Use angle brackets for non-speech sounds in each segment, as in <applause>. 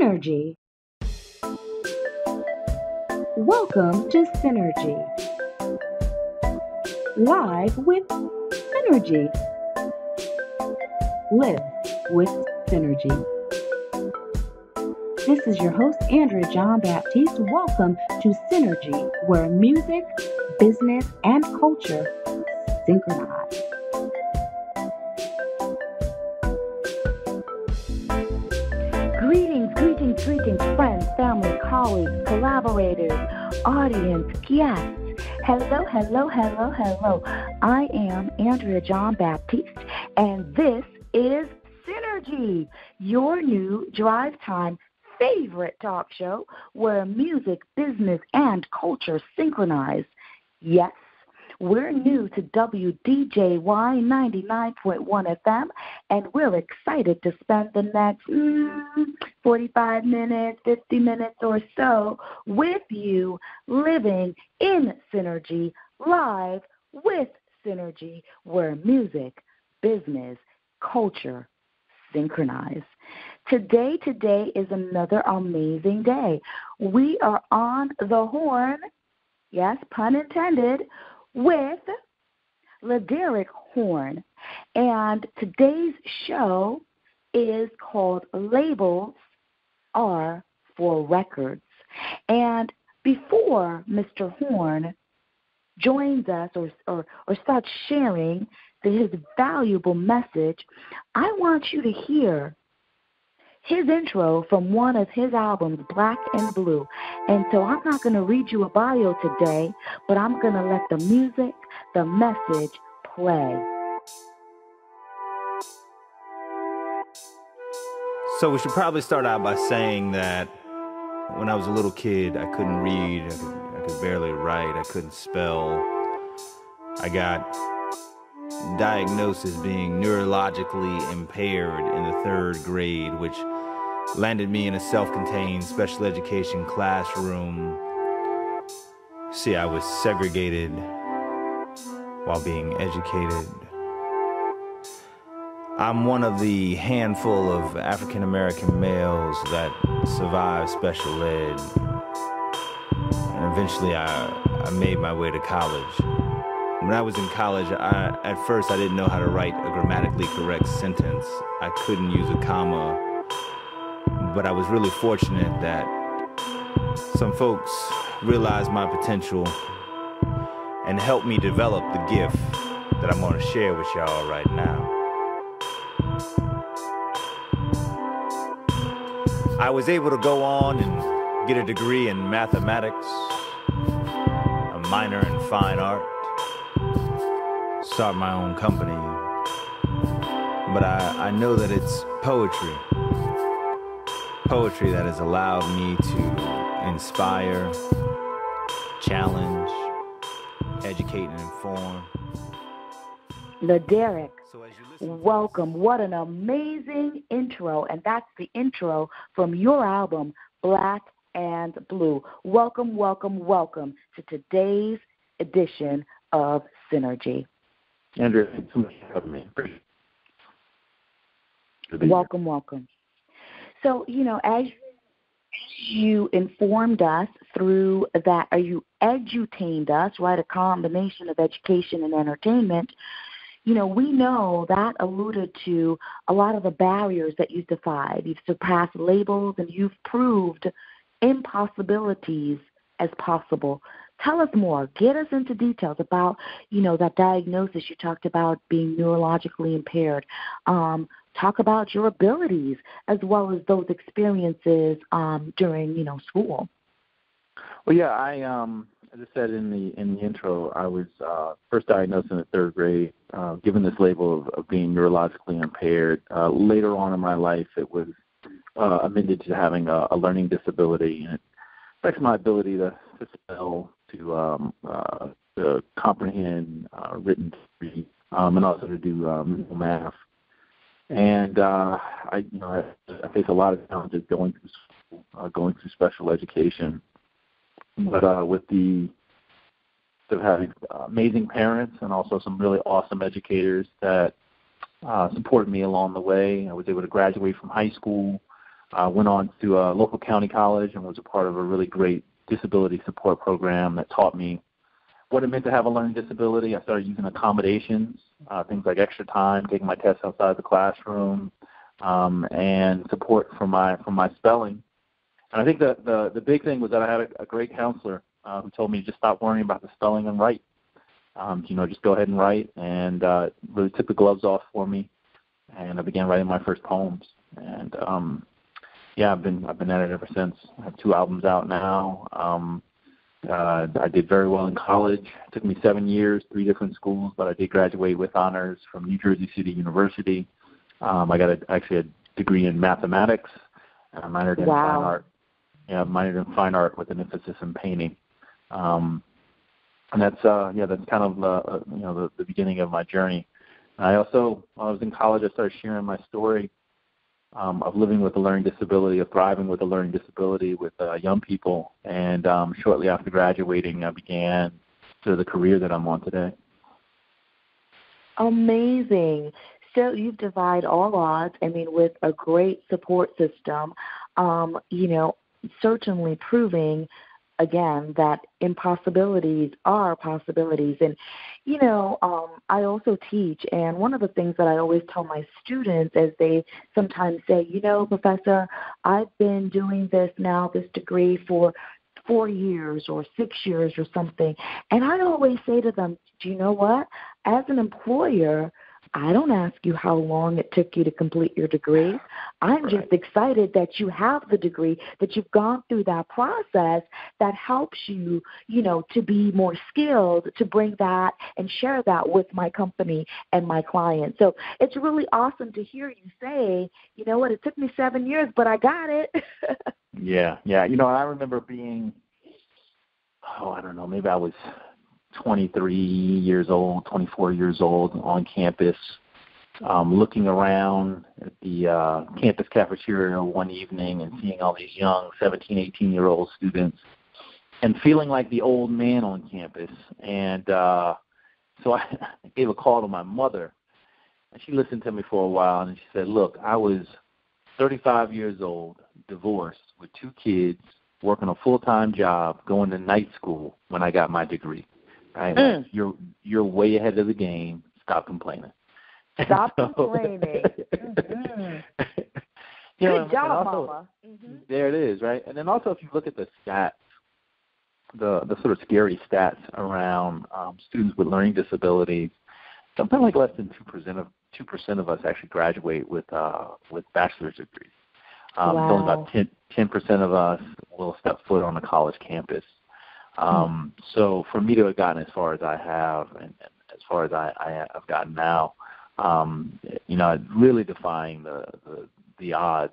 Synergy. Welcome to Synergy. Live with Synergy. Live with Synergy. This is your host, Andrea John Baptiste. Welcome to Synergy, where music, business, and culture synchronize. Greetings, friends, family, colleagues, collaborators, audience, guests. Hello, hello, hello, hello. I am Andrea John Baptiste, and this is Synergy, your new drive time favorite talk show where music, business, and culture synchronize. Yes, we're new to WDJY 99.1 FM, and we're excited to spend the next mm, 45 minutes, 50 minutes or so with you living in Synergy, live with Synergy, where music, business, culture synchronize. Today, today is another amazing day. We are on the horn, yes, pun intended, with LeDerrick Horne. And today's show is called Labels Are for Records. And before Mr. Horne joins us or, or, or starts sharing his valuable message, I want you to hear his intro from one of his albums, Black and Blue. And so I'm not going to read you a bio today, but I'm going to let the music, the message play. So we should probably start out by saying that when I was a little kid, I couldn't read, I could, I could barely write, I couldn't spell. I got diagnosed as being neurologically impaired in the third grade, which landed me in a self contained special education classroom. See, I was segregated while being educated. I'm one of the handful of African American males that survived special ed. And eventually I, I made my way to college. When I was in college, I, at first I didn't know how to write a grammatically correct sentence. I couldn't use a comma but I was really fortunate that some folks realized my potential and helped me develop the gift that I'm going to share with y'all right now. I was able to go on and get a degree in mathematics, a minor in fine art, start my own company. But I, I know that it's poetry poetry that has allowed me to inspire, challenge, educate, and inform. LeDerrick, welcome. What an amazing intro. And that's the intro from your album, Black and Blue. Welcome, welcome, welcome to today's edition of Synergy. Andrea, thanks so much for having me. Welcome, welcome. So, you know, as you informed us through that, or you edutained us, right? A combination of education and entertainment. You know, we know that alluded to a lot of the barriers that you've defied. You've surpassed labels and you've proved impossibilities as possible. Tell us more. Get us into details about, you know, that diagnosis you talked about being neurologically impaired. Um, talk about your abilities as well as those experiences um, during you know school. Well, yeah, I um, as I said in the in the intro, I was uh, first diagnosed in the third grade, uh, given this label of, of being neurologically impaired. Uh, later on in my life, it was uh, amended to having a, a learning disability, and it affects my ability to, to spell, to um, uh, to comprehend uh, written, um, and also to do um, math and uh, I, you know, I, I face a lot of challenges going through school, uh, going through special education. But uh, with the of having amazing parents and also some really awesome educators that uh, supported me along the way, I was able to graduate from high school uh, went on to a local county college and was a part of a really great disability support program that taught me what it meant to have a learning disability. I started using accommodations, uh, things like extra time, taking my tests outside the classroom, um, and support for my for my spelling. And I think the the, the big thing was that I had a, a great counselor uh, who told me to just stop worrying about the spelling and write. Um, you know, just go ahead and write, and uh, really took the gloves off for me, and I began writing my first poems. And um, yeah, I've been I've been at it ever since. I have two albums out now. Um, uh, I did very well in college. It took me seven years, three different schools, but I did graduate with honors from New Jersey City University. Um, I got a, actually a degree in mathematics, and I minored in wow. fine art. Yeah, minored in fine art with an emphasis in painting. Um, and that's uh, yeah, that's kind of uh, you know the, the beginning of my journey. I also, when I was in college, I started sharing my story um, of living with a learning disability, of thriving with a learning disability with uh, young people. And um, shortly after graduating, I began to the career that I'm on today. Amazing. So you've defied all odds. I mean, with a great support system, um, you know, certainly proving again that impossibilities are possibilities. And you know um i also teach and one of the things that i always tell my students as they sometimes say you know professor i've been doing this now this degree for four years or six years or something. And i always say to them do you know what? As an employer I don't ask you how long it took you to complete your degree. I'm right. just excited that you have the degree, that you've gone through that process that helps you, you know, to be more skilled, to bring that and share that with my company and my clients. So it's really awesome to hear you say, you know what, it took me seven years, but I got it. <laughs> yeah, yeah. You know, I remember being, oh, I don't know, maybe I was 23 years old, 24 years old on campus, um, looking around at the uh, campus cafeteria one evening and seeing all these young 17, 18 year old students and feeling like the old man on campus. And uh, so <laughs> I gave a call to my mother and she listened to me for a while and she said, Look, I was 35 years old, divorced with two kids, working a full time job, going to night school when I got my degree. Right? Mm. You're you're way ahead of the game. Stop complaining. Stop <laughs> so, complaining. mm-hmm. <laughs> you know, Good job, also, Mama. Mm-hmm. There it is, right? And then also, if you look at the stats, the the sort of scary stats around um, students with learning disabilities, something like less than two percent of two percent of us actually graduate with uh, with bachelor's degrees. Um, wow. Only about 10 percent of us will step foot on a college campus. Um, so for me to have gotten as far as I have, and, and as far as I, I have gotten now, um, you know, really defying the the, the odds.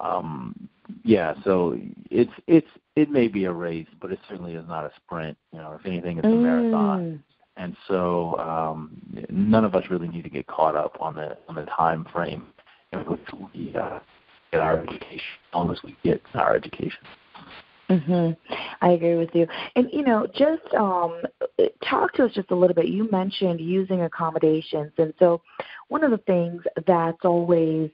Um, yeah, so it's it's it may be a race, but it certainly is not a sprint. You know, if anything, it's a mm. marathon. And so um, none of us really need to get caught up on the on the time frame in which we uh, get our education, as long as we get our education. Mhm. I agree with you. And you know, just um talk to us just a little bit. You mentioned using accommodations. And so one of the things that's always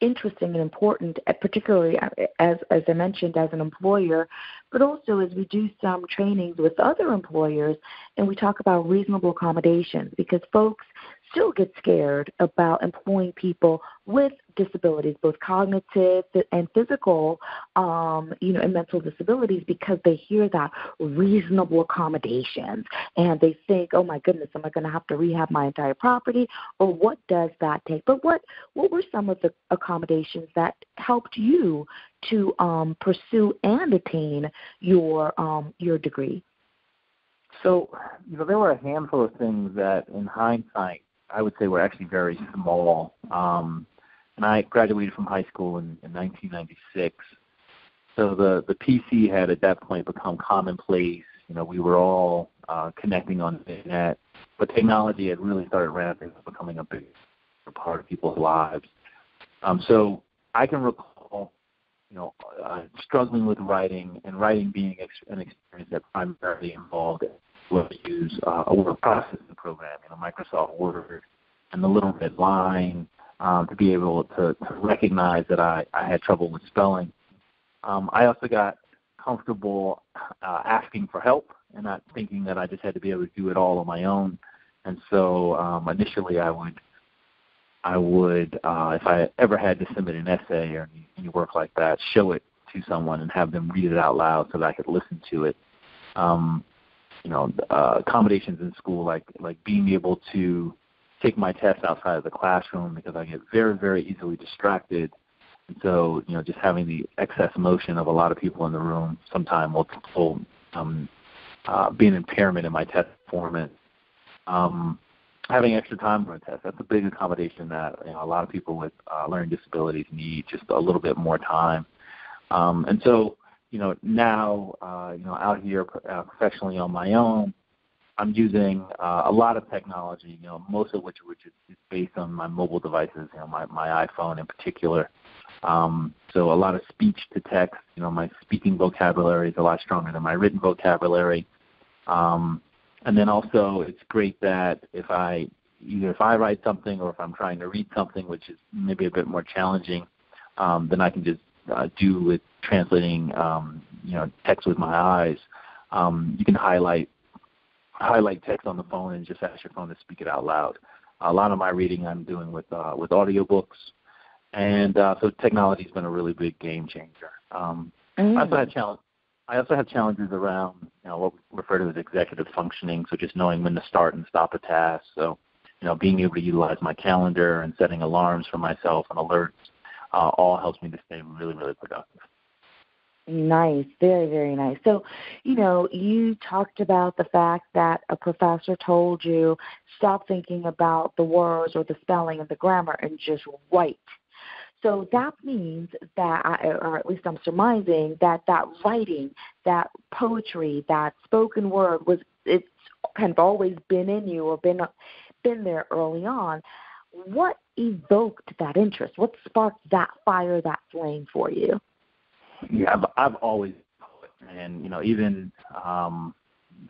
interesting and important, uh, particularly uh, as as I mentioned as an employer, but also as we do some trainings with other employers and we talk about reasonable accommodations because folks still get scared about employing people with disabilities, both cognitive and physical, um, you know, and mental disabilities, because they hear that reasonable accommodations and they think, oh my goodness, am I going to have to rehab my entire property, or what does that take? But what what were some of the accommodations that helped you to um, pursue and attain your um, your degree? So, you know, there were a handful of things that, in hindsight, I would say were actually very small. Um, and I graduated from high school in, in 1996. So the the PC had at that point become commonplace. You know, we were all uh, connecting on the internet, but technology had really started ramping, up, becoming a big part of people's lives. Um, so I can recall, you know, uh, struggling with writing and writing being ex- an experience that primarily involved will use uh, a word processing program, you know, Microsoft Word, and the little red line, um, to be able to, to recognize that I, I had trouble with spelling. Um, I also got comfortable uh, asking for help and not thinking that I just had to be able to do it all on my own. And so um, initially, I would, I would, uh, if I ever had to submit an essay or any, any work like that, show it to someone and have them read it out loud so that I could listen to it. Um, you know, uh, accommodations in school, like like being able to take my test outside of the classroom because I get very very easily distracted. And so, you know, just having the excess motion of a lot of people in the room sometime will, will um, uh, be an impairment in my test performance. Um, having extra time for a test, that's a big accommodation that you know, a lot of people with uh, learning disabilities need, just a little bit more time. Um, and so, you know, now, uh, you know, out here uh, professionally on my own, I'm using uh, a lot of technology, you know, most of which which is based on my mobile devices, you know, my, my iPhone in particular. Um, so a lot of speech to text, you know, my speaking vocabulary is a lot stronger than my written vocabulary. Um, and then also it's great that if I either if I write something or if I'm trying to read something which is maybe a bit more challenging, um, then I can just uh, do with translating um, you know text with my eyes. Um, you can highlight highlight text on the phone and just ask your phone to speak it out loud. A lot of my reading I'm doing with uh, with audiobooks, and uh, so technology's been a really big game changer. Um, mm. I also had challenge. I also have challenges around you know what we refer to as executive functioning, so just knowing when to start and stop a task. So you know being able to utilize my calendar and setting alarms for myself and alerts uh, all helps me to stay really really productive. Nice, very, very nice. So, you know, you talked about the fact that a professor told you stop thinking about the words or the spelling and the grammar and just write. So that means that, I, or at least I'm surmising that that writing, that poetry, that spoken word was it's kind of always been in you or been been there early on. What evoked that interest? What sparked that fire, that flame for you? yeah, I've, I've always, and you know, even um,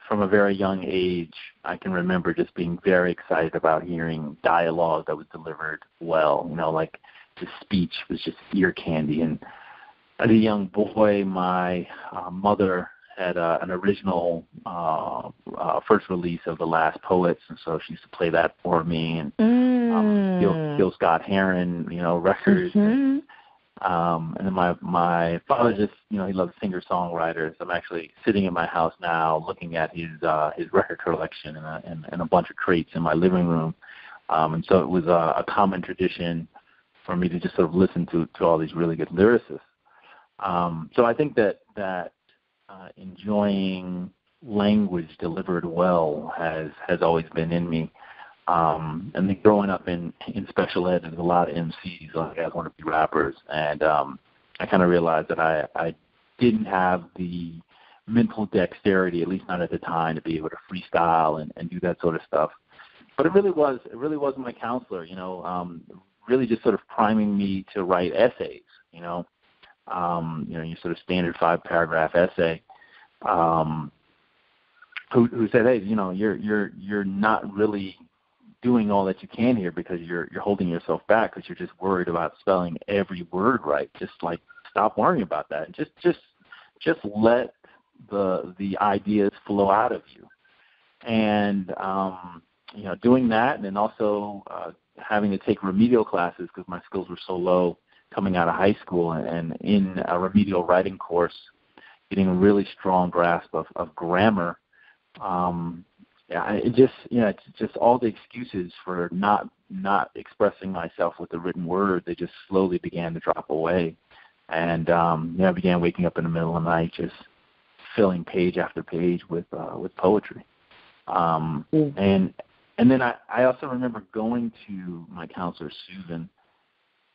from a very young age, I can remember just being very excited about hearing dialogue that was delivered well. You know, like the speech was just ear candy. And as a young boy, my uh, mother had uh, an original uh, uh, first release of the Last Poets, and so she used to play that for me. And mm. Um, Gil, Gil Scott Heron, you know, records. Mm-hmm. And, um, and then my my father just you know he loves singer songwriters. I'm actually sitting in my house now looking at his uh, his record collection and a, and, and a bunch of crates in my living room. Um, and so it was a, a common tradition for me to just sort of listen to to all these really good lyricists. Um, so I think that that uh, enjoying language delivered well has has always been in me. Um, and then growing up in in special ed, there's a lot of MCs a lot of guys want to be rappers, and um, I kind of realized that I I didn't have the mental dexterity, at least not at the time, to be able to freestyle and, and do that sort of stuff. But it really was it really was my counselor, you know, um, really just sort of priming me to write essays, you know, um, you know, your sort of standard five paragraph essay. Um, who, who said, "Hey, you know, you're you're you're not really doing all that you can here because you're you're holding yourself back because you're just worried about spelling every word right. Just like stop worrying about that and just just just let the the ideas flow out of you. And um, you know, doing that and then also uh, having to take remedial classes because my skills were so low coming out of high school and, and in a remedial writing course, getting a really strong grasp of, of grammar um, yeah, it just you know, it's just all the excuses for not not expressing myself with the written word. They just slowly began to drop away, and um, you know, I began waking up in the middle of the night, just filling page after page with uh, with poetry. Um, mm. And and then I, I also remember going to my counselor Susan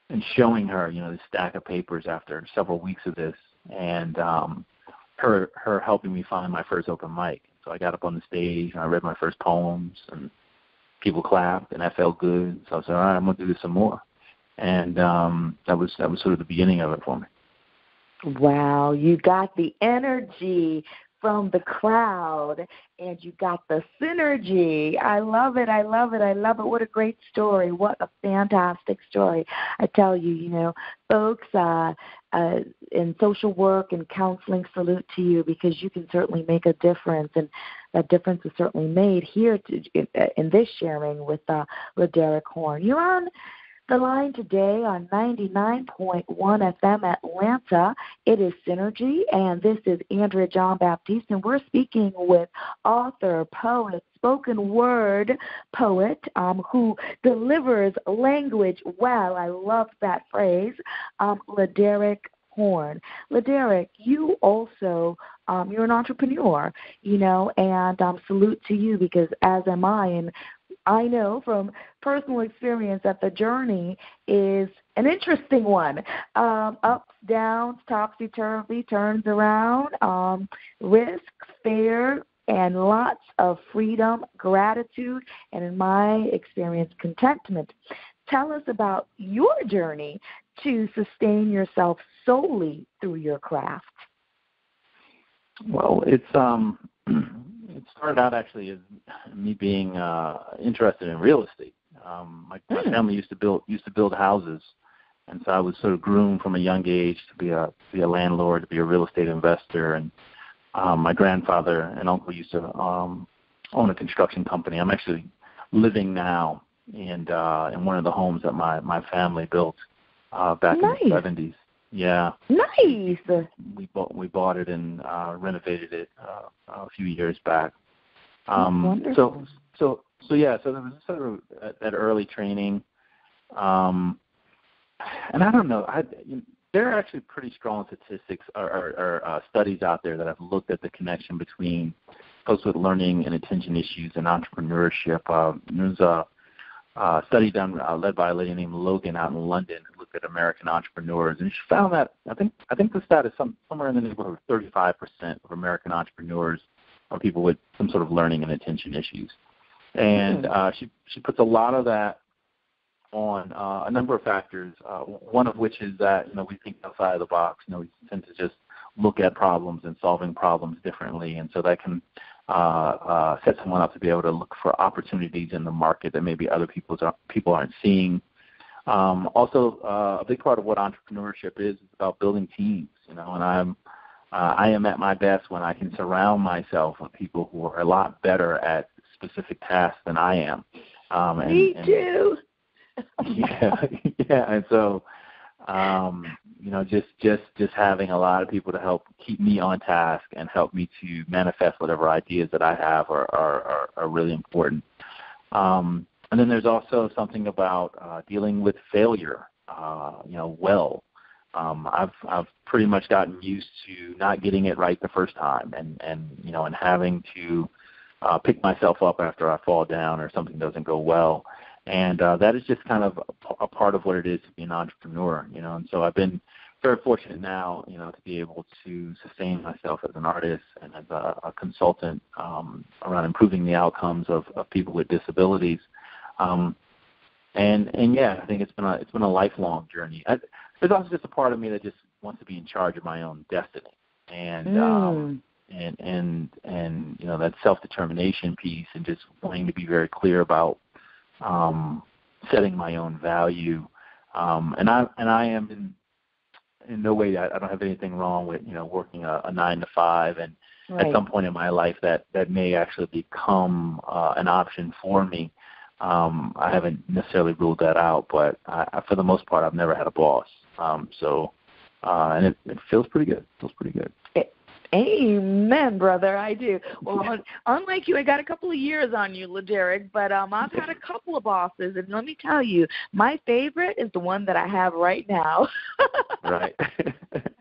and showing her, you know, the stack of papers after several weeks of this, and um, her her helping me find my first open mic so I got up on the stage and I read my first poems and people clapped and I felt good. So I said, all right, I'm gonna do this some more. And um, that was that was sort of the beginning of it for me. Wow, you got the energy from the crowd and you got the synergy. I love it. I love it. I love it. What a great story. What a fantastic story. I tell you, you know, folks uh, uh, in social work and counseling salute to you because you can certainly make a difference. And that difference is certainly made here to, in, in this sharing with uh, LeDerrick Horne. You're on the line today on 99.1 FM Atlanta. It is Synergy, and this is Andrea John Baptiste, and we're speaking with author, poet, spoken word poet um, who delivers language well. I love that phrase. Um, LeDerrick Horne. LeDerrick, you also um, you're an entrepreneur, you know, and um, salute to you because as am I, and I know from personal experience that the journey is an interesting one. Um, ups, downs, topsy turvy, turns around, um, risks, fear, and lots of freedom, gratitude, and in my experience, contentment. Tell us about your journey to sustain yourself solely through your craft. Well, it's um <clears throat> it started out actually as me being uh, interested in real estate. Um, my, my mm. family used to build used to build houses, and so I was sort of groomed from a young age to be a to be a landlord, to be a real estate investor. And um, my grandfather and uncle used to um, own a construction company. I'm actually living now in uh, in one of the homes that my my family built uh, back nice. in the 70s. Yeah. Nice. We bought we bought it and uh, renovated it uh, a few years back. Um, so so so yeah. So there was sort of that early training, um, and I don't know. I you know, there are actually pretty strong statistics or, or, or uh, studies out there that have looked at the connection between folks with learning and attention issues and entrepreneurship. Uh, there's a uh, study done uh, led by a lady named Logan out in London at American entrepreneurs, and she found that I think I think the stat is some, somewhere in the neighborhood of 35% of American entrepreneurs are people with some sort of learning and attention issues, and uh, she she puts a lot of that on uh, a number of factors. Uh, one of which is that you know we think outside of the box. You know we tend to just look at problems and solving problems differently, and so that can uh, uh, set someone up to be able to look for opportunities in the market that maybe other people's, people aren't seeing. Um, also, uh, a big part of what entrepreneurship is is about building teams. You know, and I'm uh, I am at my best when I can surround myself with people who are a lot better at specific tasks than I am. Um, and, Me too. And, <laughs> yeah, yeah, and so um, you know, just just just having a lot of people to help keep me on task and help me to manifest whatever ideas that I have are are, are, are really important. Um, and then there's also something about uh, dealing with failure, uh, you know, well. Um, I've I've pretty much gotten used to not getting it right the first time, and and you know, and having to uh, pick myself up after I fall down or something doesn't go well and uh, that is just kind of a, a part of what it is to be an entrepreneur, you know. And so I've been very fortunate now, you know, to be able to sustain myself as an artist and as a, a consultant um, around improving the outcomes of, of people with disabilities. Um, and and yeah, I think it's been a it's been a lifelong journey. I, there's also just a part of me that just wants to be in charge of my own destiny, and mm. um, and and and you know that self determination piece, and just wanting to be very clear about um, setting my own value. Um, and I and I am in in no way I, I don't have anything wrong with you know working a, a nine to five and right. at some point in my life that that may actually become uh, an option for me. Um, I haven't necessarily ruled that out, but I, for the most part, I've never had a boss. Um, so, uh, and it, it feels pretty good. It feels pretty good. Amen, brother. I do. Well, <laughs> unlike you, I got a couple of years on you, LeDerrick, but um, I've had a couple of bosses, and let me tell you, my favorite is the one that I have right now. <laughs> right. <laughs>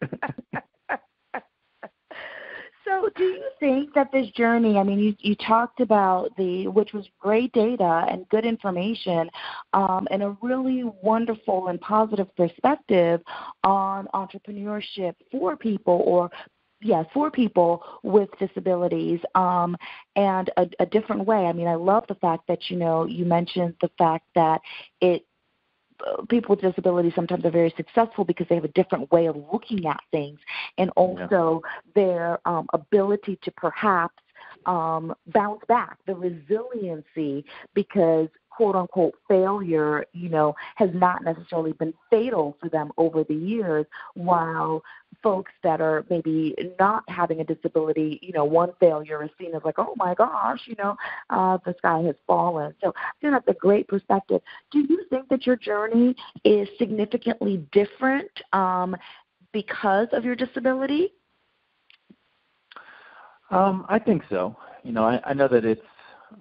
do you think that this journey? I mean, you you talked about the, which was great data and good information, um, and a really wonderful and positive perspective on entrepreneurship for people or yes, for people with disabilities um, and a, a different way. I mean, I love the fact that you know you mentioned the fact that it people with disabilities sometimes are very successful because they have a different way of looking at things and also yeah. their um, ability to perhaps um, bounce back, the resiliency, because quote unquote failure, you know, has not necessarily been fatal for them over the years, while folks that are maybe not having a disability, you know, one failure is seen as like, oh my gosh, you know, uh, the sky has fallen. So I think that's a great perspective. Do you think that your journey is significantly different um, because of your disability? Um, I think so. You know, I, I know that it's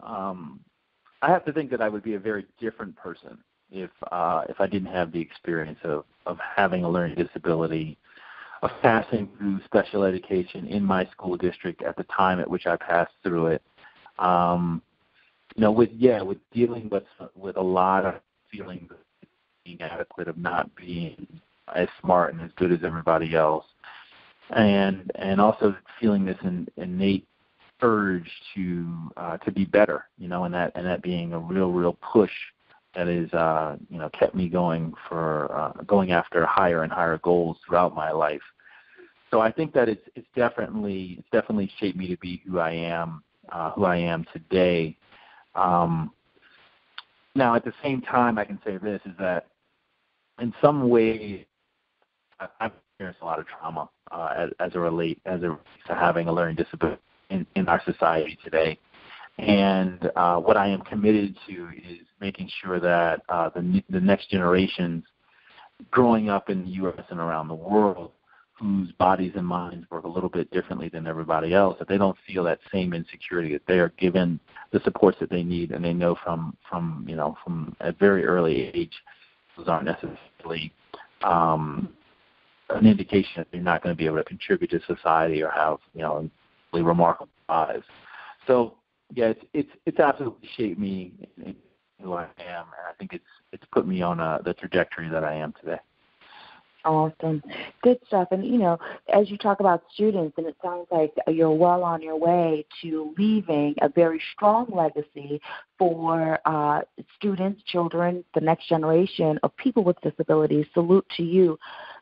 um, I have to think that I would be a very different person if uh, if I didn't have the experience of of having a learning disability, of passing through special education in my school district at the time at which I passed through it. Um, you know, with yeah, with dealing with with a lot of feelings of being adequate, of not being as smart and as good as everybody else, and and also feeling this in, innate urge to uh, to be better, you know, and that and that being a real real push that is uh, you know kept me going for uh, going after higher and higher goals throughout my life. So I think that it's it's definitely it's definitely shaped me to be who I am uh, who I am today. Um, now at the same time, I can say this is that in some ways I've experienced a lot of trauma uh, as, as it relate as relates to having a learning disability in, in our society today. And uh, what I am committed to is making sure that uh, the, the next generations growing up in the U.S. and around the world whose bodies and minds work a little bit differently than everybody else, that they don't feel that same insecurity, that they are given the supports that they need, and they know from from you know from a very early age, those aren't necessarily um, an indication that they're not going to be able to contribute to society or have you know really remarkable lives. So yeah, it's it's it's absolutely shaped me who I am, and I think it's it's put me on a, the trajectory that I am today. Awesome. Good stuff. And, you know, as you talk about students, and it sounds like you're well on your way to leaving a very strong legacy for uh, students, children, the next generation of people with disabilities. Salute to you.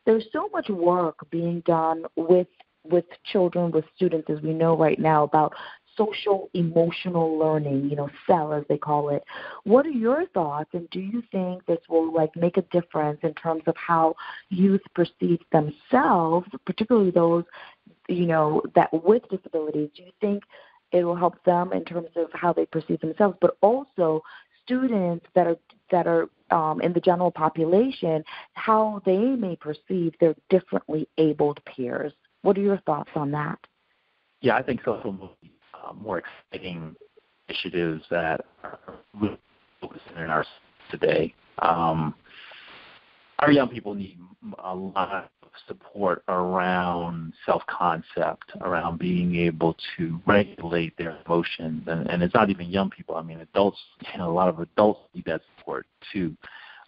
There's so much work being done with with children, with students, as we know right now, about social emotional learning, you know, SEL as they call it. What are your thoughts and do you think this will like make a difference in terms of how youth perceive themselves, particularly those, you know, that with disabilities? Do you think it will help them in terms of how they perceive themselves, but also students that are that are um, in the general population, how they may perceive their differently abled peers? What are your thoughts on that? Yeah, I think social more exciting initiatives that are focusing in our today. Um, our young people need a lot of support around self-concept, around being able to regulate their emotions, and, and it's not even young people. I mean, adults. You <laughs> know, a lot of adults need that support too.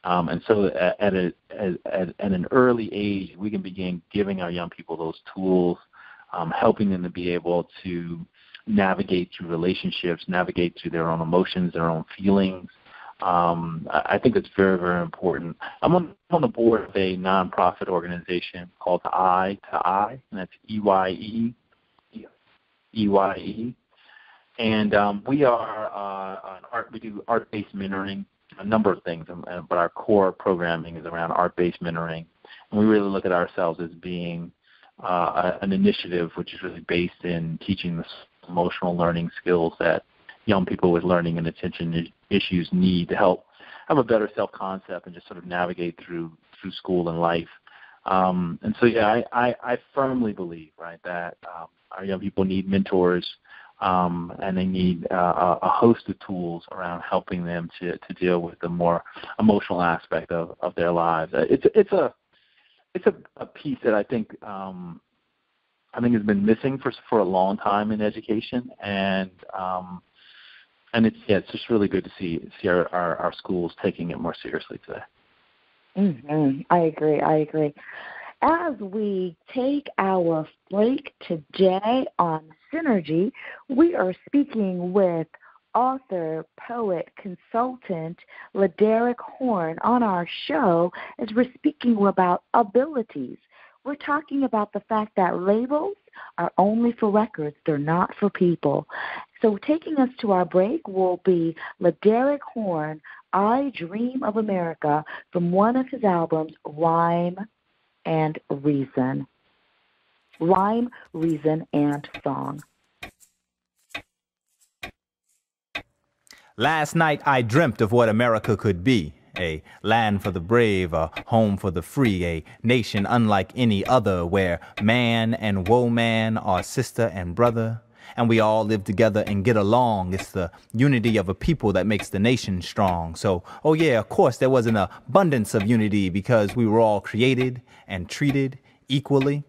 Um, and so at, at, a, at, at an early age, we can begin giving our young people those tools, um, helping them to be able to navigate through relationships, navigate through their own emotions, their own feelings. Um, I think it's very, very important. I'm on, on the board of a nonprofit organization called Eye to Eye, and that's E-Y-E, E-Y-E. And um, we are uh, an art. We do art-based mentoring a number of things, um, uh, but our core programming is around art-based mentoring, and we really look at ourselves as being uh, an initiative which is really based in teaching the emotional learning skills that young people with learning and attention issues need to help have a better self-concept and just sort of navigate through through school and life. Um, and so, yeah, I, I, I firmly believe, right, that um, our young people need mentors um, and they need uh, a host of tools around helping them to, to deal with the more emotional aspect of, of their lives. Uh, it's it's a it's a, a piece that I think um, I think has been missing for for a long time in education, and um, and it's yeah, it's just really good to see see our, our, our schools taking it more seriously today. Mm-hmm. I agree. I agree as we take our break today on Synergy, we are speaking with author, poet, consultant, LeDerrick Horne on our show as we're speaking about abilities. We're talking about the fact that labels are only for records, they're not for people. So, taking us to our break will be LeDerrick Horne, I Dream of America, from one of his albums, Rhyme and Reason. Rhyme, Reason, and Song. Last night I dreamt of what America could be. A land for the brave, a home for the free, a nation unlike any other where man and woman are sister and brother, and we all live together and get along. It's the unity of a people that makes the nation strong. So, oh yeah, of course, there was an abundance of unity because we were all created and treated equally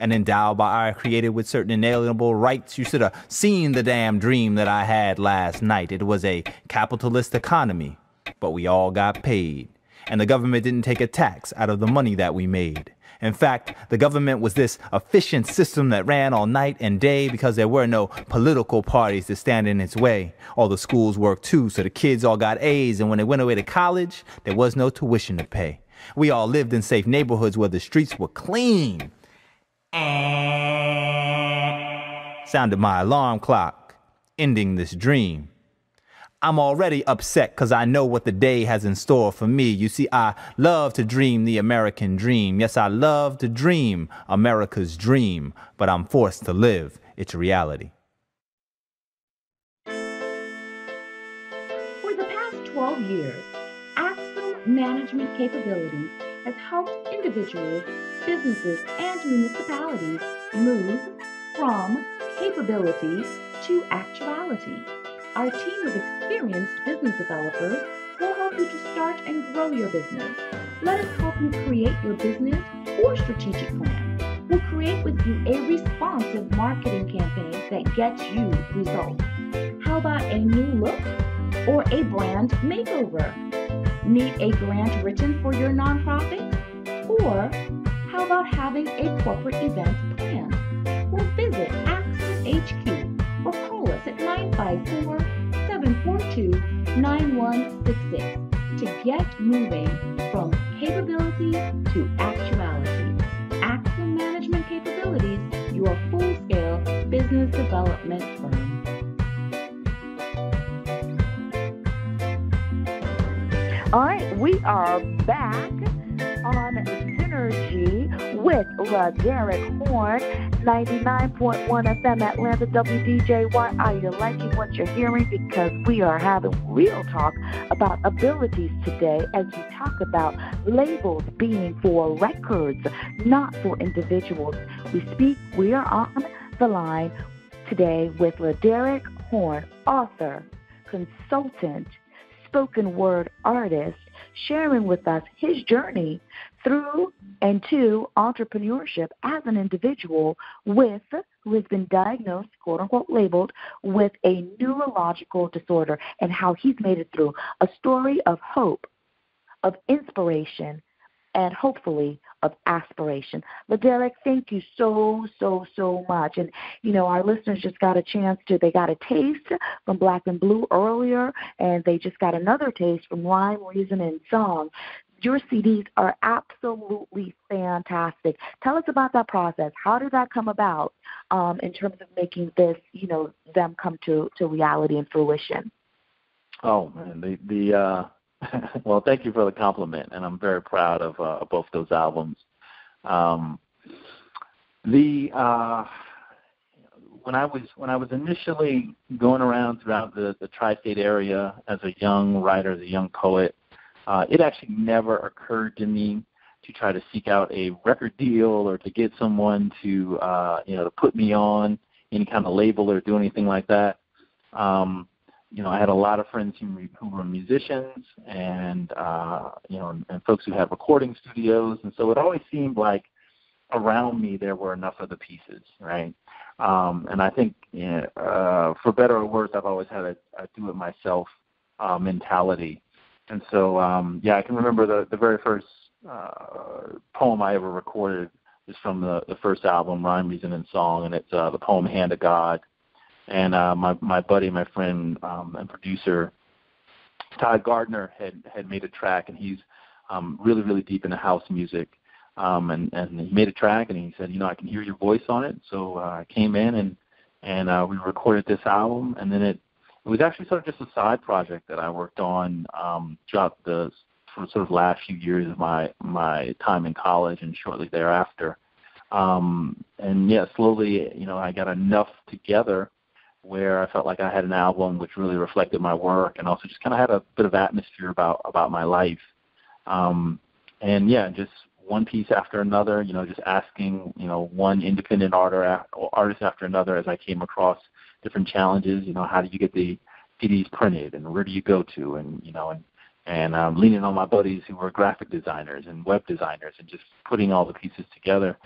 and endowed by our creator with certain inalienable rights. You should have seen the damn dream that I had last night. It was a capitalist economy, but we all got paid. And the government didn't take a tax out of the money that we made. In fact, the government was this efficient system that ran all night and day because there were no political parties to stand in its way. All the schools worked too, so the kids all got A's, and when they went away to college, there was no tuition to pay. We all lived in safe neighborhoods where the streets were clean. Sounded my alarm clock, ending this dream. I'm already upset because I know what the day has in store for me. You see, I love to dream the American dream. Yes, I love to dream America's dream, but I'm forced to live its reality. For the past 12 years, Axel Management Capabilities has helped individuals, businesses, and municipalities move from capabilities to actuality. Our team of experienced business developers will help you to start and grow your business. Let us help you create your business or strategic plan. We'll create with you a responsive marketing campaign that gets you results. How about a new look or a brand makeover? Need a grant written for your nonprofit? Or how about having a corporate event plan? Well, visit Axel HQ 954 742 9166 to get moving from capability to actuality. Axel Management Capabilities, your full scale business development firm. All right, we are back on Synergy with LeDerrick Horne, 99.1 FM Atlanta WDJY. Are you liking what you're hearing? Because we are having real talk about abilities today as we talk about labels being for records, not for individuals. We speak, we are on the line today with LeDerrick Horne, author, consultant, spoken word artist, sharing with us his journey through and two, entrepreneurship as an individual with who has been diagnosed, quote unquote, labeled with a neurological disorder and how he's made it through. A story of hope, of inspiration, and hopefully of aspiration. But Derek, thank you so, so, so much. And, you know, our listeners just got a chance to, they got a taste from Black and Blue earlier, and they just got another taste from Rhyme, Reason, and Song. Your CDs are absolutely fantastic. Tell us about that process. How did that come about um, in terms of making this, you know, them come to, to reality and fruition? Oh man, the the uh, <laughs> well, thank you for the compliment, and I'm very proud of uh, both those albums. Um, the uh, when I was when I was initially going around throughout the, the tri-state area as a young writer, as a young poet, uh, it actually never occurred to me to try to seek out a record deal or to get someone to uh, you know to put me on any kind of label or do anything like that. Um, you know, I had a lot of friends who, who were musicians and, uh, you know, and folks who had recording studios. And so it always seemed like around me there were enough of the pieces, right? Um, and I think, you know, uh, for better or worse, I've always had a, a do it myself uh, mentality. And so, um, yeah, I can remember the, the very first uh, poem I ever recorded is from the, the first album, Rhyme, Reason, and Song, and it's uh, the poem Hand of God and uh, my my buddy, my friend um, and producer Todd Gardner had had made a track, and he's um, really really deep into house music. Um, and and he made a track, and he said, you know, I can hear your voice on it. So uh, I came in and and uh, we recorded this album, and then it it was actually sort of just a side project that I worked on um, throughout the sort of last few years of my my time in college and shortly thereafter. Um, and yeah, slowly, you know, I got enough together where I felt like I had an album which really reflected my work and also just kind of had a bit of atmosphere about about my life. Um, and yeah, just one piece after another, you know, just asking, you know, one independent artist artist after another as I came across different challenges. You know, how do you get the CDs printed, and where do you go to, and you know, and and um, leaning on my buddies who were graphic designers and web designers, and just putting all the pieces together.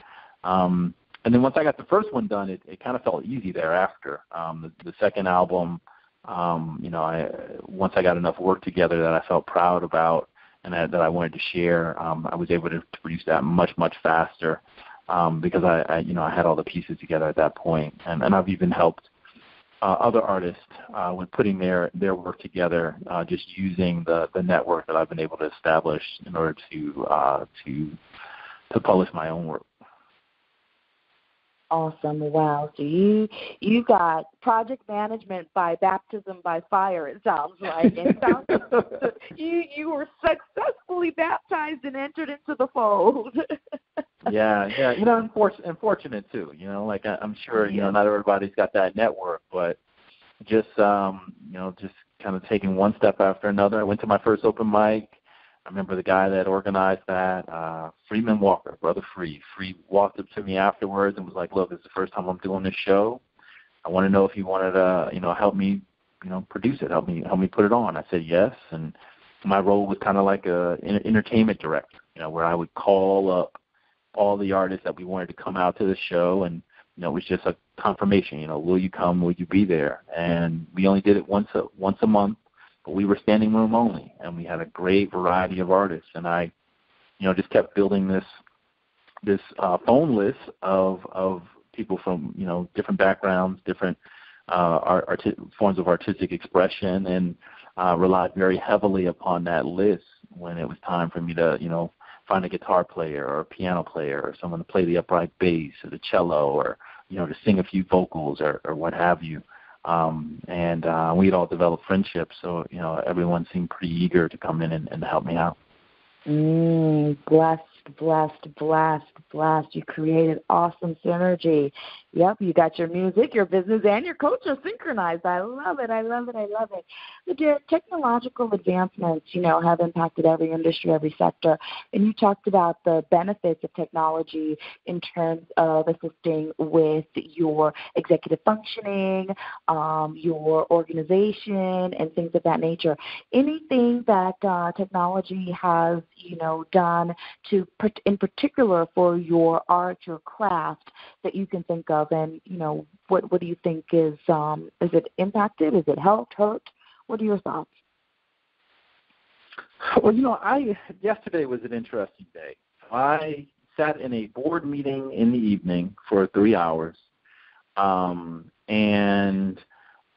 Um, and then once I got the first one done, it, it kind of felt easy thereafter. Um, the, the second album, um, you know, I once I got enough work together that I felt proud about and that, that I wanted to share, um, I was able to, to produce that much much faster um, because I, I, you know, I had all the pieces together at that point, and, and I've even helped uh, other artists uh, with putting their their work together, uh, just using the the network that I've been able to establish in order to uh, to to publish my own work. Awesome! Wow. So you you got project management by baptism by fire. It sounds like. It sounds <laughs> you you were successfully baptized and entered into the fold. <laughs> yeah, yeah. You know, unfortunate, unfortunate too. You know, like I, I'm sure you know not everybody's got that network, but just um, you know, just kind of taking one step after another. I went to my first open mic. I remember the guy that organized that, uh, Freeman Walker, brother Free. Free walked up to me afterwards and was like, "Look, it's the first time I'm doing this show. I want to know if you wanted to, you know, help me, you know, produce it, help me, help me put it on." I said yes, and my role was kind of like a entertainment director, you know, where I would call up all the artists that we wanted to come out to the show, and you know, it was just a confirmation. You know, will you come? Will you be there? And we only did it once a once a month but we were standing room only, and we had a great variety of artists. And I, you know, just kept building this this uh, phone list of of people from you know different backgrounds, different uh, art, arti- forms of artistic expression, and uh, relied very heavily upon that list when it was time for me to you know find a guitar player or a piano player or someone to play the upright bass or the cello or you know to sing a few vocals or, or what have you um, and uh, we'd all developed friendships. So you know, everyone seemed pretty eager to come in and, and help me out. Mm, blessed, blessed, blessed, blessed. You created awesome synergy. Yep, you got your music, your business, and your culture synchronized. I love it. I love it. I love it. The technological advancements, you know, have impacted every industry, every sector. And you talked about the benefits of technology in terms of assisting with your executive functioning, um, your organization, and things of that nature. Anything that uh, technology has, you know, done to, in particular, for your art, your craft, that you can think of, and you know, what what do you think is um, is it impacted? Is it helped, hurt? What are your thoughts? Well, you know, I yesterday was an interesting day. I sat in a board meeting in the evening for three hours, um, and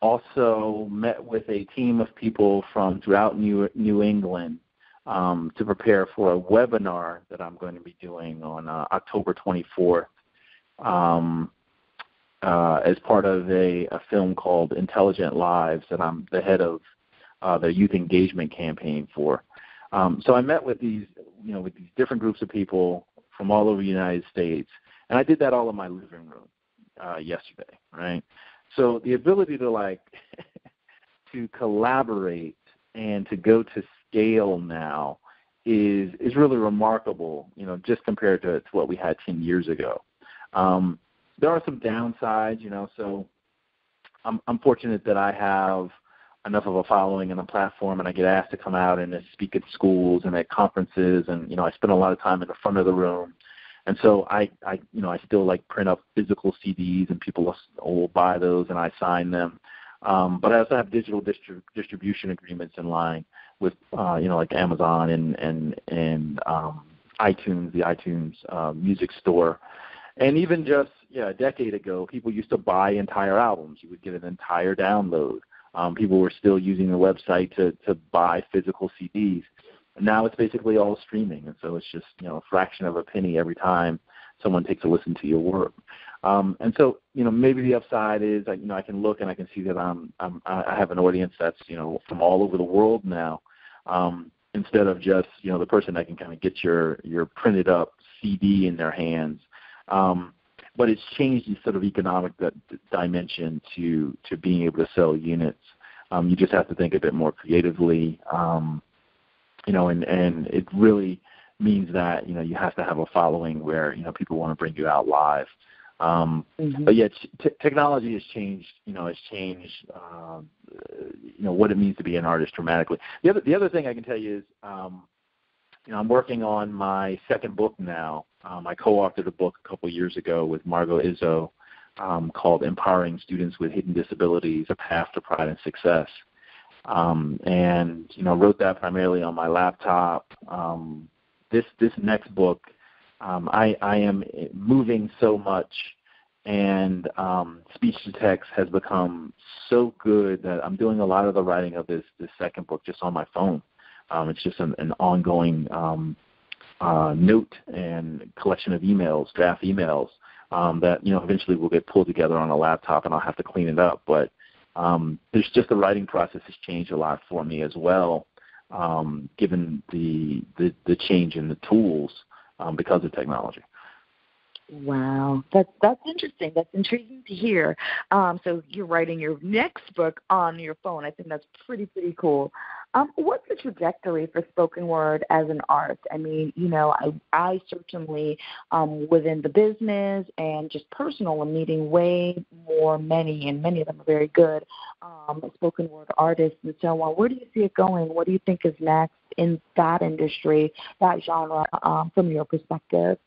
also met with a team of people from throughout New New England um, to prepare for a webinar that I'm going to be doing on uh, October 24th um, uh, as part of a, a film called Intelligent Lives that I'm the head of uh, the youth engagement campaign for. Um, so I met with these, you know, with these different groups of people from all over the United States, and I did that all in my living room uh, yesterday, right? So the ability to like <laughs> to collaborate and to go to scale now is is really remarkable, you know, just compared to, to what we had 10 years ago. Um, there are some downsides, you know. So I'm, I'm fortunate that I have enough of a following and a platform, and I get asked to come out and speak at schools and at conferences, and you know I spend a lot of time in the front of the room. And so I, I, you know, I still like print up physical CDs, and people will, buy those, and I sign them. Um, but I also have digital distri- distribution agreements in line with, uh, you know, like Amazon and and and um, iTunes, the iTunes uh, music store. And even just yeah, a decade ago, people used to buy entire albums. You would get an entire download. Um, people were still using the website to to buy physical CDs. Now it's basically all streaming, and so it's just you know a fraction of a penny every time someone takes a listen to your work. Um, and so, you know, maybe the upside is, you know, I can look and I can see that I'm, I'm I have an audience that's, you know, from all over the world now, um, instead of just, you know, the person that can kind of get your your printed up CD in their hands. Um, but it's changed the sort of economic dimension to to being able to sell units. Um, you just have to think a bit more creatively, um, you know, and and it really means that you know you have to have a following where you know people want to bring you out live. Um, mm-hmm. But yet, t- technology has changed. You know, has changed. Um, you know what it means to be an artist dramatically. The other the other thing I can tell you is, um, you know, I'm working on my second book now. Um, I co-authored a book a couple years ago with Margo Izzo um, called "Empowering Students with Hidden Disabilities: A Path to Pride and Success." Um, and you know, wrote that primarily on my laptop. Um, this this next book um, I, I am moving so much, and um, speech to text has become so good that I'm doing a lot of the writing of this this second book just on my phone. Um, it's just an, an ongoing um, uh, note and collection of emails, draft emails um, that you know eventually will get pulled together on a laptop, and I'll have to clean it up. But um, there's just the writing process has changed a lot for me as well, um, given the, the the change in the tools um, because of technology. Wow, that's that's interesting. That's intriguing to hear. Um, so you're writing your next book on your phone. I think that's pretty pretty cool. Um, what's the trajectory for spoken word as an art? I mean, you know, I I certainly um, within the business and just personal, I'm meeting way more many, and many of them are very good um, spoken word artists and so on. Where do you see it going? What do you think is next in that industry, that genre, um, from your perspective?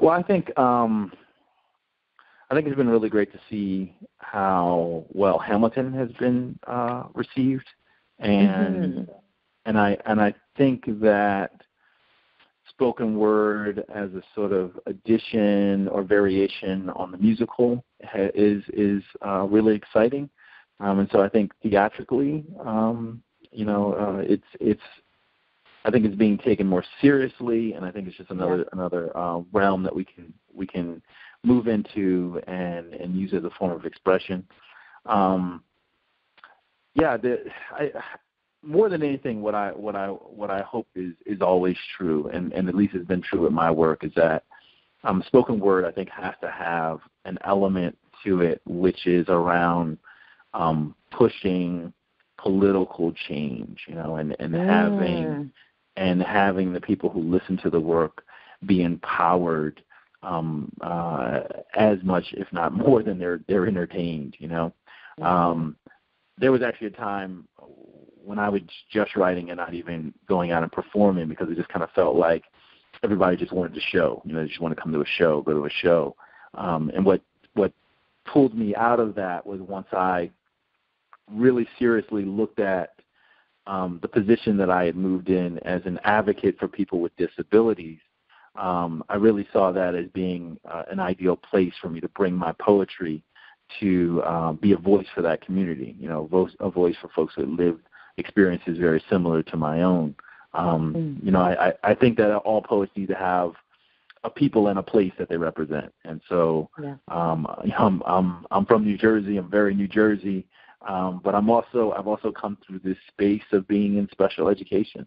Well, I think um, I think it's been really great to see how well Hamilton has been uh, received, and mm-hmm. and I and I think that spoken word as a sort of addition or variation on the musical is is uh, really exciting, um, and so I think theatrically, um, you know, uh, it's it's I think it's being taken more seriously, and I think it's just another yeah. another uh, realm that we can we can move into and and use as a form of expression. Um, yeah, the, I, more than anything, what I what I what I hope is is always true, and and at least has been true at my work, is that um, spoken word I think has to have an element to it which is around um, pushing political change, you know, and and mm. having and having the people who listen to the work be empowered um, uh, as much, if not more, than they're they're entertained. You know, um, there was actually a time when I was just writing and not even going out and performing because it just kind of felt like everybody just wanted to show. You know, they just want to come to a show, go to a show. Um, and what what pulled me out of that was once I really seriously looked at um, the position that I had moved in as an advocate for people with disabilities, um, I really saw that as being uh, an ideal place for me to bring my poetry to um, be a voice for that community. You know, a voice, a voice for folks that live experiences very similar to my own. Um, mm. You know, I, I think that all poets need to have a people and a place that they represent. And so, yeah. um, I'm I'm I'm from New Jersey. I'm very New Jersey. Um, but I'm also I've also come through this space of being in special education,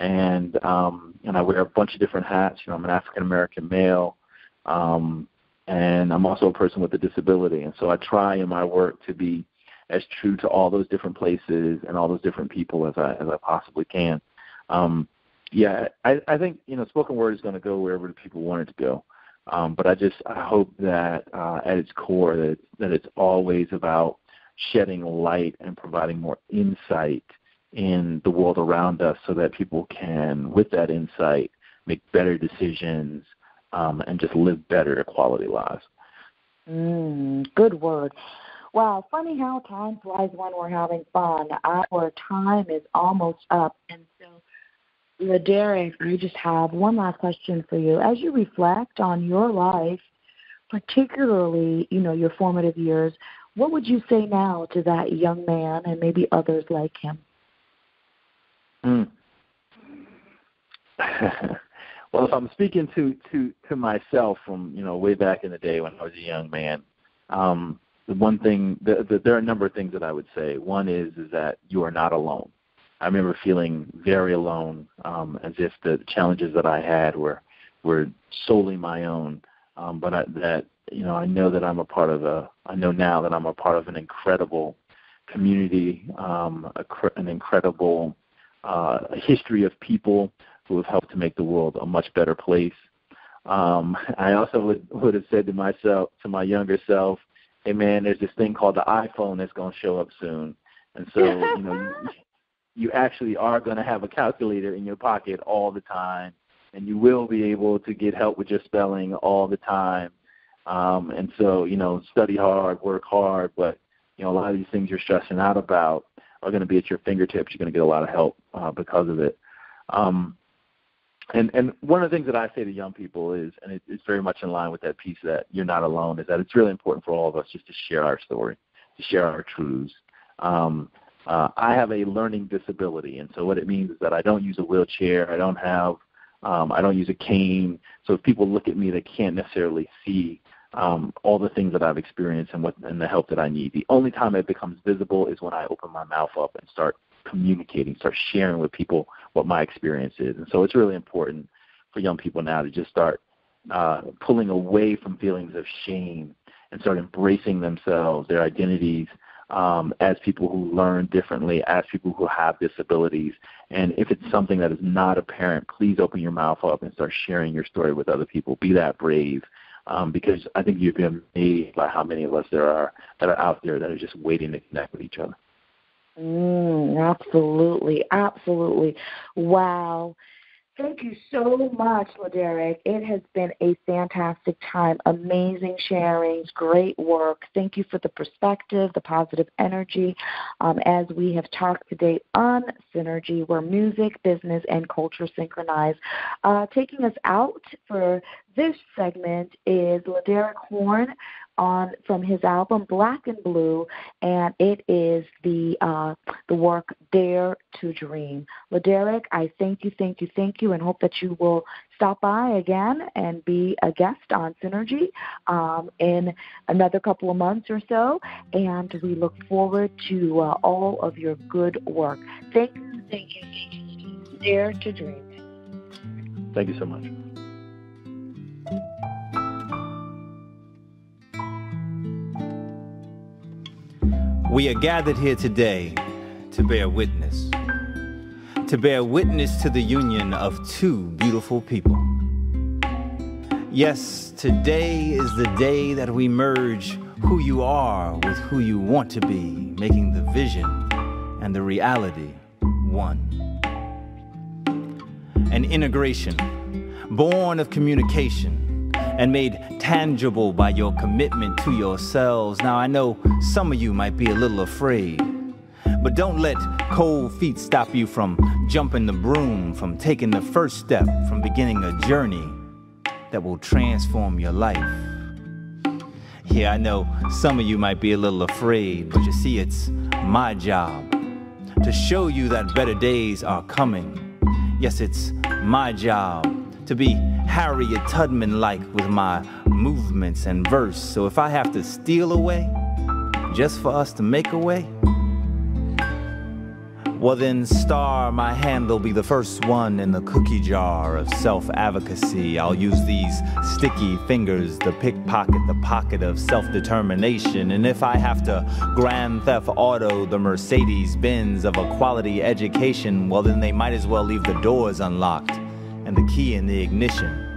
and um, and I wear a bunch of different hats. You know, I'm an African American male, um, and I'm also a person with a disability. And so I try in my work to be as true to all those different places and all those different people as I as I possibly can. Um, yeah, I, I think you know spoken word is going to go wherever the people want it to go. Um, but I just I hope that uh, at its core that that it's always about shedding light and providing more insight in the world around us so that people can, with that insight, make better decisions um, and just live better quality lives. Mm, good word. Wow, funny how time flies when we're having fun. Our time is almost up, and so Derek, I just have one last question for you. As you reflect on your life, particularly, you know, your formative years, what would you say now to that young man and maybe others like him? Mm. <laughs> well, if I'm speaking to to to myself from you know way back in the day when I was a young man, um, the one thing the, the, there are a number of things that I would say. One is is that you are not alone. I remember feeling very alone, um, as if the challenges that I had were were solely my own. Um, but I, that you know, I know that I'm a part of a. I know now that I'm a part of an incredible community, um, a, an incredible uh, history of people who have helped to make the world a much better place. Um, <laughs> I also would would have said to myself, to my younger self, "Hey man, there's this thing called the iPhone that's going to show up soon." And so, you know, you, <laughs> you actually are going to have a calculator in your pocket all the time, and you will be able to get help with your spelling all the time. Um, and so, you know, study hard, work hard, but you know, a lot of these things you're stressing out about are going to be at your fingertips. You're going to get a lot of help uh, because of it. Um, and and one of the things that I say to young people is, and it, it's very much in line with that piece that you're not alone, is that it's really important for all of us just to share our story, to share our truths. Um, uh, I have a learning disability, and so what it means is that I don't use a wheelchair, I don't have, um, I don't use a cane. So if people look at me, they can't necessarily see um, all the things that I've experienced and what and the help that I need. The only time it becomes visible is when I open my mouth up and start communicating, start sharing with people what my experience is. And so it's really important for young people now to just start uh, pulling away from feelings of shame and start embracing themselves, their identities, um, as people who learn differently, as people who have disabilities. And if it's something that is not apparent, please open your mouth up and start sharing your story with other people. Be that brave. Um, because I think you'd be amazed by how many of us there are that are out there that are just waiting to connect with each other. Mm, absolutely, absolutely. Wow. Thank you so much, LeDerrick. It has been a fantastic time. Amazing sharings, great work. Thank you for the perspective, the positive energy. Um, as we have talked today on Synergy, where music, business, and culture synchronize. Uh, taking us out for this segment is LeDerrick Horne on from his album Black and Blue, and it is the uh, the work Dare to Dream. LeDerrick, I thank you, thank you, thank you, and hope that you will stop by again and be a guest on Synergy um, in another couple of months or so. And we look forward to uh, all of your good work. Thank you, thank you, thank you. Dare to Dream. Thank you so much. We are gathered here today to bear witness, to bear witness to the union of two beautiful people. Yes, today is the day that we merge who you are with who you want to be, making the vision and the reality one. An integration born of communication and made tangible by your commitment to yourselves. Now, I know some of you might be a little afraid, but don't let cold feet stop you from jumping the broom, from taking the first step, from beginning a journey that will transform your life. Yeah, I know some of you might be a little afraid, but you see, it's my job to show you that better days are coming. Yes, it's my job to be Harriet Tubman like with my movements and verse. So if I have to steal away just for us to make a way, well then, star, my hand'll be the first one in the cookie jar of self advocacy. I'll use these sticky fingers to pickpocket the pocket of self determination. And if I have to grand theft auto the Mercedes Benz of a quality education, well then they might as well leave the doors unlocked and the key in the ignition.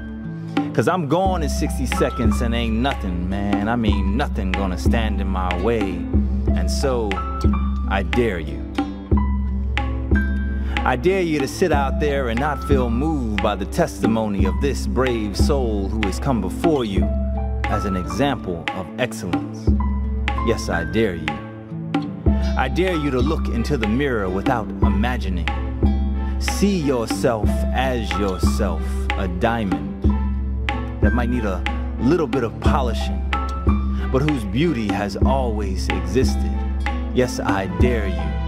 Cause I'm gone in 60 seconds and ain't nothing, man. I mean, nothing gonna stand in my way. And so, I dare you. I dare you to sit out there and not feel moved by the testimony of this brave soul who has come before you as an example of excellence. Yes, I dare you. I dare you to look into the mirror without imagining See yourself as yourself, a diamond that might need a little bit of polishing, but whose beauty has always existed. Yes, I dare you.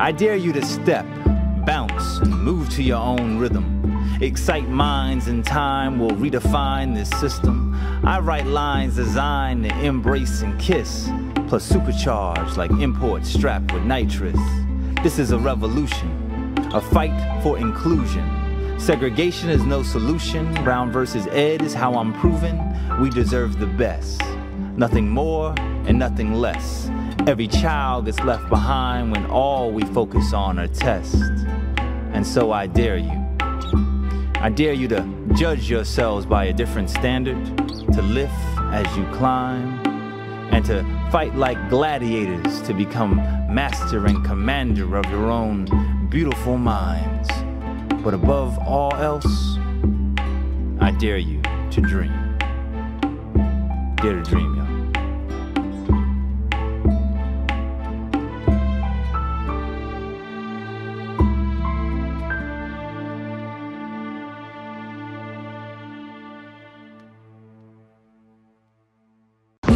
I dare you to step, bounce, and move to your own rhythm. Excite minds and time will redefine this system. I write lines designed to embrace and kiss, plus supercharged like imports strapped with nitrous. This is a revolution, a fight for inclusion. Segregation is no solution. Brown versus Ed is how I'm proving we deserve the best. Nothing more and nothing less. Every child gets left behind when all we focus on are tests. And so I dare you I dare you to judge yourselves by a different standard, to lift as you climb, and to fight like gladiators to become master and commander of your own beautiful minds. But above all else, I dare you to dream. Dare to dream, y'all.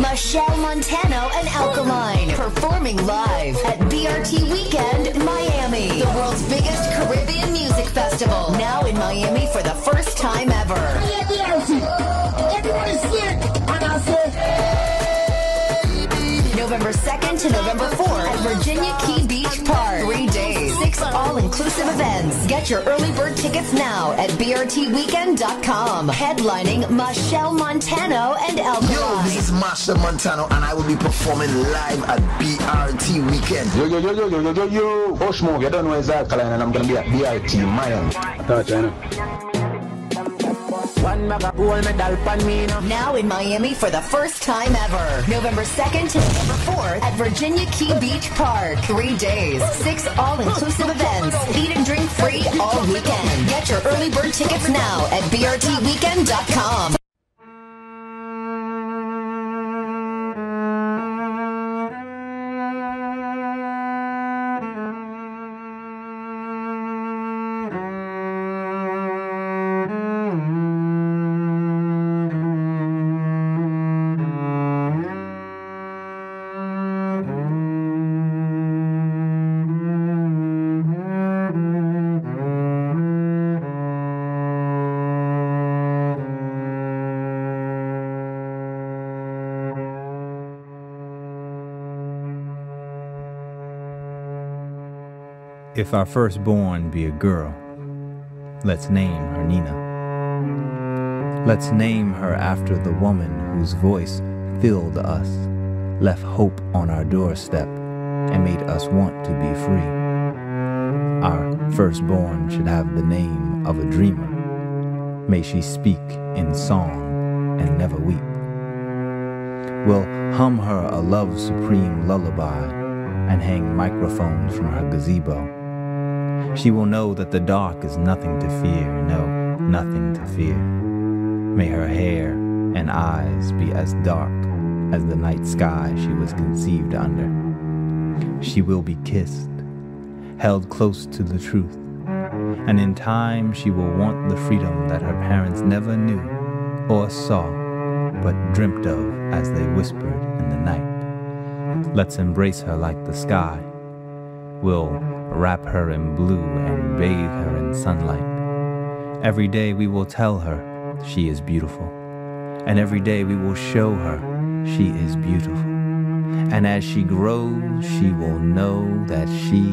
Machel Montano and Alkaline performing live at BRT Weekend Miami, the world's biggest music festival. Now in Miami for the first time ever. Everybody's sick, and I said, November 2nd to November 4th at Virginia Key Beach Park. Three days, six all-inclusive events. Get your early bird tickets now at BRTWeekend.com. Headlining Machel Montano and Yo, this is Machel Montano, and I will be performing live at BRT Weekend. Yo, yo, yo, yo, yo, yo, yo, yo. Oh, Smoke, you don't know it's Alkaline, and I'm gonna be at BRT Miami. Thought you know. One bag of gold medal pan me now. Now in Miami for the first time ever. November 2nd to November 4th at Virginia Key Beach Park. Three days, six all-inclusive events. Eat and drink free all weekend. Get your early bird tickets now at BRTweekend.com. If our firstborn be a girl, let's name her Nina. Let's name her after the woman whose voice filled us, left hope on our doorstep, and made us want to be free. Our firstborn should have the name of a dreamer. May she speak in song and never weep. We'll hum her a love supreme lullaby and hang microphones from her gazebo. She will know that the dark is nothing to fear, no, nothing to fear. May her hair and eyes be as dark as the night sky she was conceived under. She will be kissed, held close to the truth, and in time she will want the freedom that her parents never knew or saw, but dreamt of as they whispered in the night. Let's embrace her like the sky. We'll wrap her in blue and bathe her in sunlight. Every day we will tell her she is beautiful. And every day we will show her she is beautiful. And as she grows, she will know that she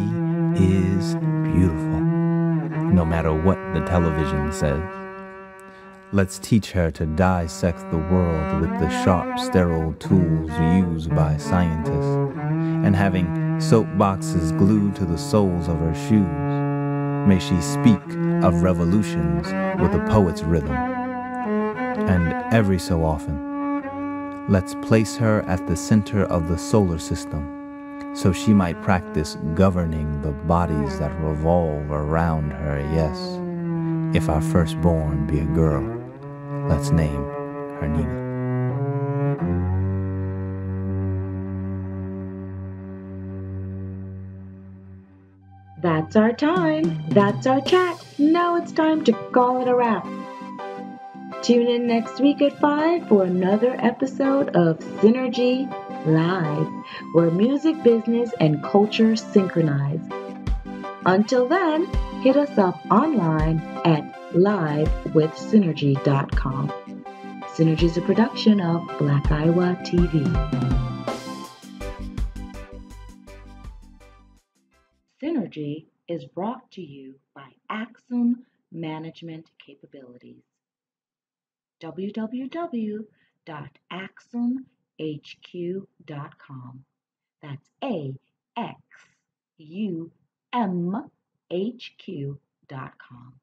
is beautiful, no matter what the television says. Let's teach her to dissect the world with the sharp, sterile tools used by scientists. And having soap boxes glued to the soles of her shoes, may she speak of revolutions with a poet's rhythm. And every so often, let's place her at the center of the solar system so she might practice governing the bodies that revolve around her, yes. If our firstborn be a girl, let's name her Nina. That's our time. That's our chat. Now it's time to call it a wrap. Tune in next week at 5 for another episode of Synergy Live, where music, business, and culture synchronize. Until then, hit us up online at livewithsynergy.com. Synergy is a production of Black Iowa TV. Synergy is brought to you by Axum Management Capabilities. www.axumhq.com. That's A X U M H Q.com.